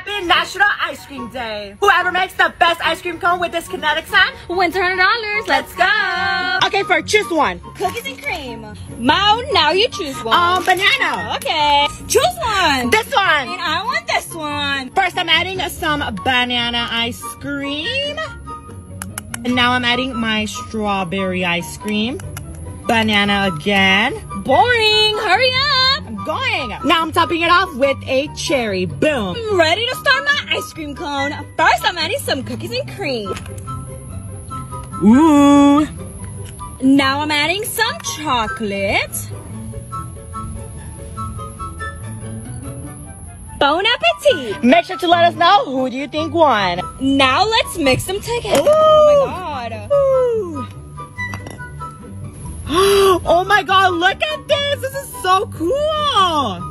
Happy National Ice Cream Day. Whoever makes the best ice cream cone with this kinetic sand wins $100. Let's go. Okay, first choose one. Cookies and cream. Mau, now you choose one. Um, banana. Okay. Choose one. This one. And I want this one. First, I'm adding some banana ice cream. And now I'm adding my strawberry ice cream. Banana again. Boring. Hurry up. I'm going. Now I'm topping it off with a cherry. Boom. I'm ready to start my ice cream cone. First, I'm adding some cookies and cream. Ooh. Now I'm adding some chocolate. Bon appetit! Make sure to let us know who do you think won. Now let's mix them together. Ooh. Oh my god. Ooh. oh my god, look at this. This is so cool.